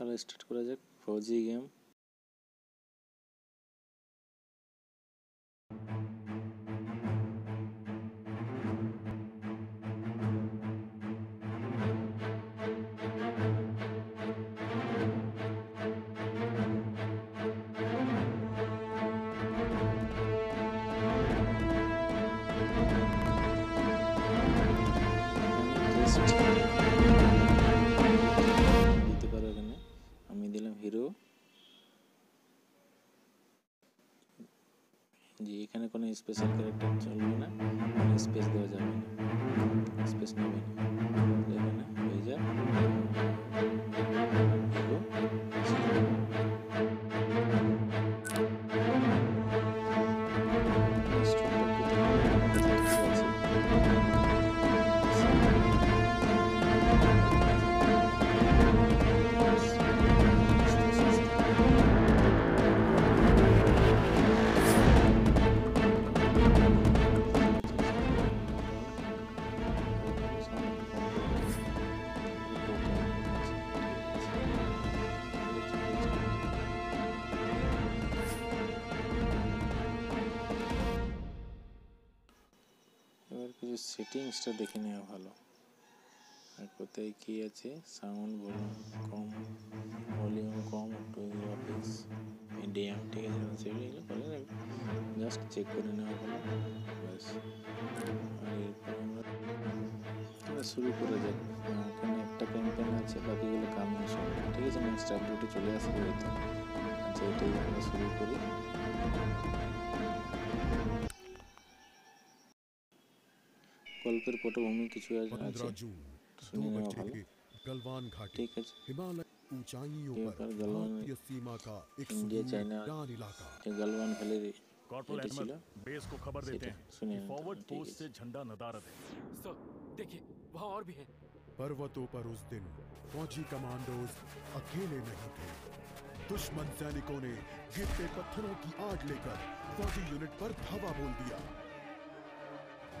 তাহলে স্টার্ট করা যাক ফৌজি গেম দিলাম হিরো। জি, এখানে কোনো স্পেশাল ক্যারেক্টার চলবে না। কোনো স্পেস দেওয়া যাবে না। স্পেস নেবে না। এখানে হয়ে যায় হিরো। কিছু সেটিংসটা দেখে নেওয়া ভালো। আর কোথায় কি আছে? সাউন্ড ভলিউম কম ভলিউম কম টু অফিস মিডিয়াম ঠিক আছে সেগুলো জাস্ট চেক করে নেওয়া ভালো, ব্যাস। আর এরপর আমরা শুরু করে যাক এখানে একটা ক্যাম্পেন আছে, বাকিগুলো কামিং ঠিক আছে নেক্সট আপডেটে চলে আসবে হয়তো। আচ্ছা এটাই আমরা শুরু করি। গল্পের পটভূমি কিছু আছে पंद्रह जून सुनिए दो ना बजे भालो। गलवान घाटी ঠিক আছে हिमालय ऊंचाइयों ये पर पर गलवान भारतीय सीमा का एक इंडिया, चाइना, सुनसान इलाका যে গালওয়ান ভ্যালির कॉर्पोरल এটি ছিল अहमद बेस को खबर देते সেটা हैं শুনে कि फॉरवर्ड ঠিক पोस्ट আছে से झंडा नदारद है सर देखिए वहाँ और भी है पर्वतों पर उस दिन फौजी कमांडोज अकेले नहीं थे दुश्मन सैनिकों ने गिरते पत्थरों की आग लेकर फौजी यूनिट पर धावा बोल दिया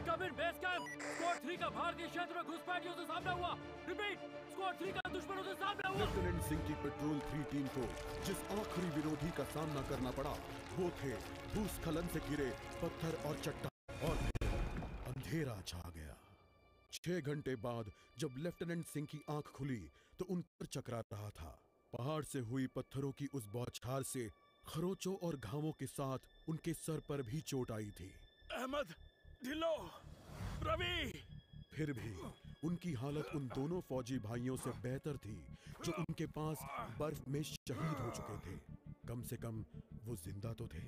इन बेस कैंप स्क्वाड 3 का भारतीय क्षेत्र में घुसपैठियों से सामना हुआ। रिपीट स्क्वाड 3 का दुश्मनों से सामना हुआ। लेफ्टिनेंट सिंह की पेट्रोल थ्री टीम को जिस आखिरी विरोधी का सामना करना पड़ा वो थे भूस्खलन से गिरे पत्थर और चट्टान। और अंधेरा छा गया। छह घंटे बाद जब लेफ्टिनेंट सिंह की आँख खुली तो उन पर चकरा रहा था। पहाड़ से हुई पत्थरों की उस बौछार से खरोचों और घावों के साथ उनके सर पर भी चोट आई थी। अहमद ढिल्लो रवि। फिर भी उनकी हालत उन दोनों फौजी भाइयों से बेहतर थी जो उनके पास बर्फ़ में शहीद हो चुके थे। कम से कम वो ज़िंदा तो थे।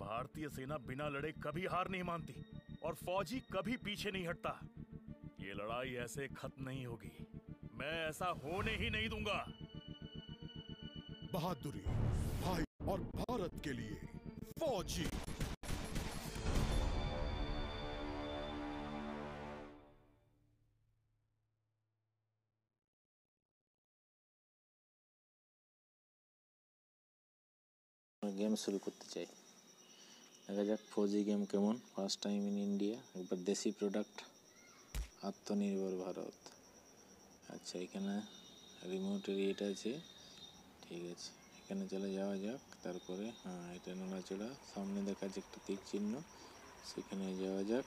भारतीय सेना बिना लड़े कभी हार नहीं मानती और फौजी कभी पीछे नहीं हटता। ये लड़ाई ऐसे खत्म नहीं होगी। मैं ऐसा होने ही नहीं दूँगा। बहादुरी भाई और भारत के लिए फौजी। গেম শুরু করতে চাই। দেখা যাক ফৌজি গেম কেমন ফার্স্ট টাইম ইন ইন্ডিয়া একবার দেশি প্রোডাক্ট আত্মনির্ভর ভারত। আচ্ছা এখানে রিমোটের ইয়েটা আছে। ঠিক আছে, এখানে চলে যাওয়া যাক, তারপরে হ্যাঁ এটা নড়াচড়া, সামনে দেখা যাচ্ছে একটা তীর চিহ্ন, সেখানে যাওয়া যাক।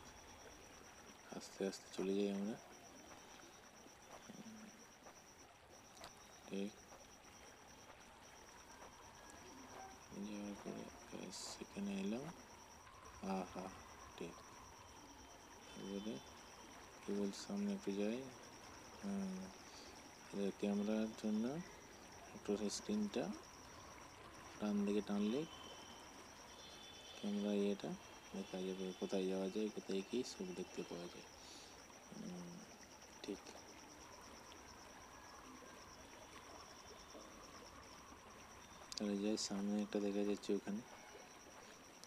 আস্তে আস্তে চলে যাই আমরা। ঠিক। ব্যাস সেখানে এলাম আহা ঠিক এবারে কেবল সামনে একটু যাই ক্যামেরার জন্য একটু স্ক্রিনটা ডান দিকে টানলে ক্যামেরা ইয়েটা। দেখা যাবে, কোথায় যাওয়া যায়, কোথায় কি, সব দেখতে পাওয়া যায়। ঠিক। তাহলে যাই, সামনে একটা দেখা যাচ্ছে ওখানে।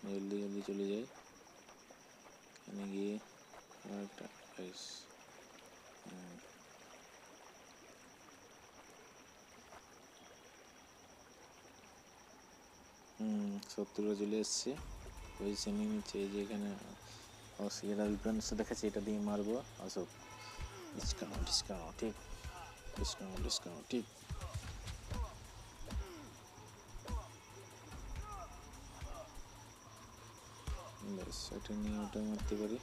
জলদি জলদি চলে যাই। এখানে গিয়ে একটা। হুম। শত্রুরা চলে এসছে। পজিশনিং নিচ্ছে এই যে এখানে অসিগেরা ডিফারেন্স দেখাচ্ছে, এটা দিয়ে মারবো। অশোক ডিসকাউন্ট ডিসকাউন্ট ঠিক। ডিসকাউন্ট ডিসকাউন্ট ঠিক। সেটা নিয়ে ওটা মারতে পারি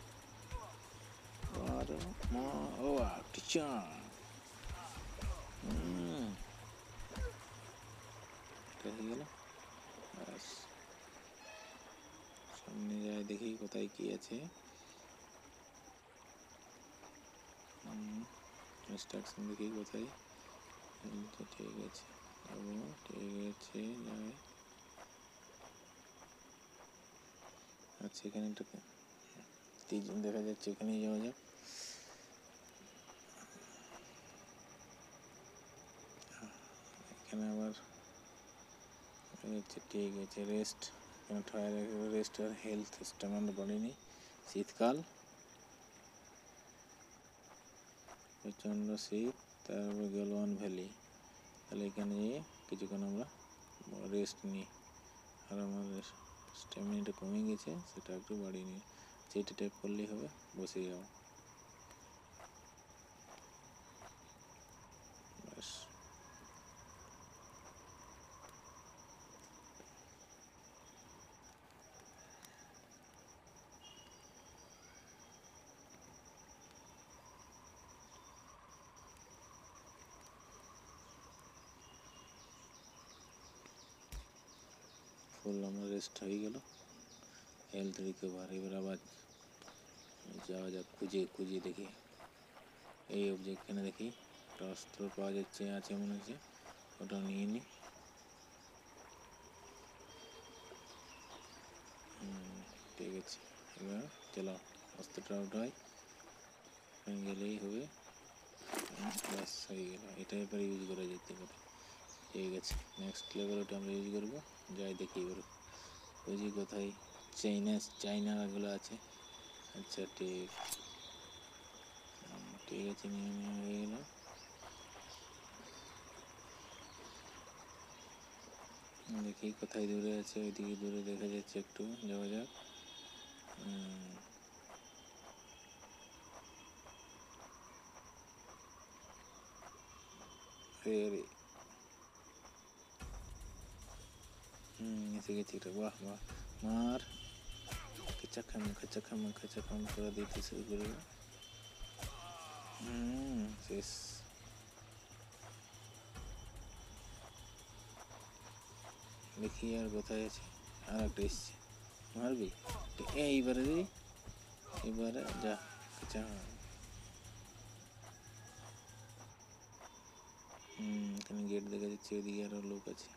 আর মা ও টিচার গেল সামনে যাই, দেখি কোথায় কি আছে। ইনস্ট্রাকশন দেখি কোথায়। ঠিক আছে যাব ঠিক আছে যাই আচ্ছা এখানে একটা তিনজন দেখা যাচ্ছে, এখানেই যাওয়া যাক। এখানে আবার ঠিক আছে রেস্ট এখানে ঠায় রেস্ট আর হেলথ স্ট্যামিনা বাড়েনি শীতকাল। প্রচণ্ড শীত, তারপর গেলওয়ান ভ্যালি। তাহলে এখানে গিয়ে কিছুক্ষণ আমরা রেস্ট নিই। আর আমার স্ট্যামিনাটা কমে গেছে সেটা একটু বাড়িয়ে নিয়ে যেটা টাইপ করলেই হবে বসে যাও ব্যাস ফুল আমার রেস্ট হয়ে গেল। হেলথ রিকভার এবার আবার যাওয়া যাক, খুঁজে খুঁজে দেখি। এই অবজেক্ট এখানে দেখি একটা অস্ত্র পাওয়া যাচ্ছে আছে মনে হচ্ছে, ওটা নিয়ে নিই ঠিক আছে এবার চলো অস্ত্রটা উঠাই ওখানে গেলেই হবে। ব্যাস, হয়ে গেল। এটা এবার ইউজ করা যেতে পারে। ঠিক আছে নেক্সট লেভেল ওটা আমরা ইউজ করব। যাই দেখি এবার বুঝি কোথায় চাইনা চাইনাগুলো আছে। আচ্ছা ঠিক। ঠিক আছে নিয়ে নেওয়া হয়ে গেল। দেখি কোথায় দূরে আছে, ওইদিকে দূরে দেখা যাচ্ছে একটু, যাওয়া যাক। এসে গেছি এটা বাহ বাহ মার খাচা খাম খাচা খাম খাচা খাম করে দিতে শুরু করবে হুম শেষ দেখি আর কোথায় আছে আর একটা এসছে মারবি এইবারে দিবি এবারে যা খাচা হুম এখানে গেট দেখা যাচ্ছে ওইদিকে আরও লোক আছে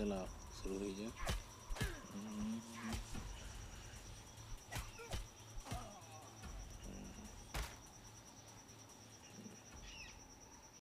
चला शुरू हुई है